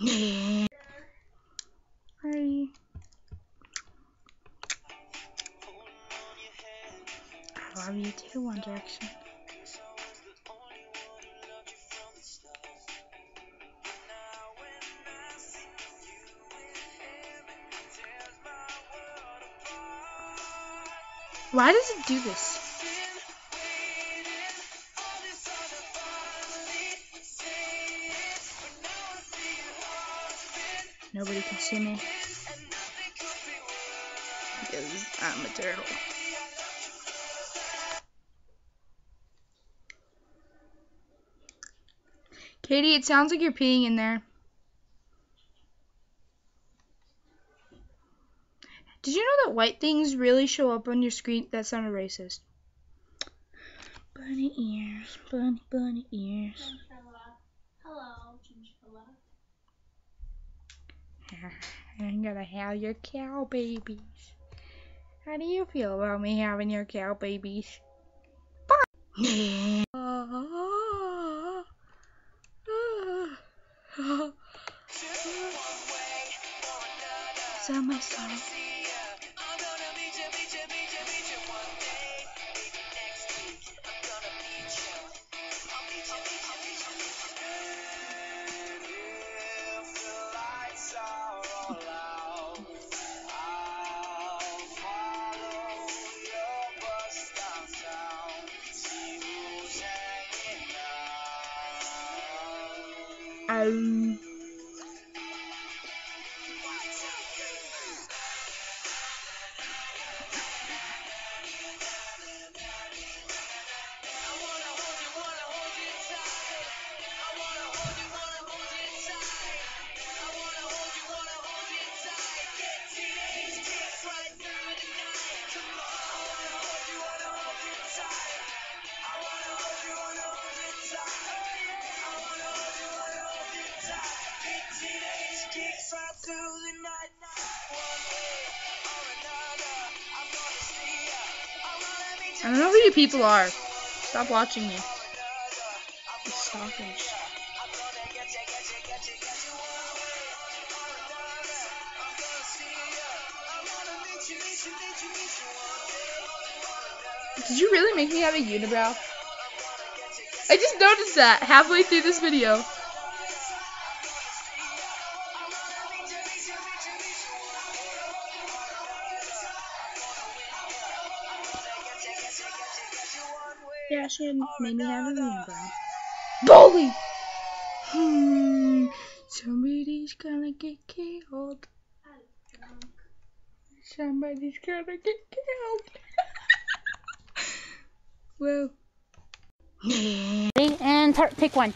Hi. I love you too, One Direction. Why does it do this? Nobody can see me. Because I'm a turtle. Katie, it sounds like you're peeing in there. Did you know that white things really show up on your screen? That sounded racist. Bunny ears, bunny, bunny ears. I'm gonna have your cow babies. How do you feel about me having your cow babies? Bye. Summer song. Tchau. I don't know who you people are. Stop watching me. You stalkers. Did you really make me have a unibrow? I just noticed that halfway through this video. Yeah, she had made me have a unibrow. Bully! Hmm, somebody's gonna get killed. Somebody's gonna get killed. well. And pick one.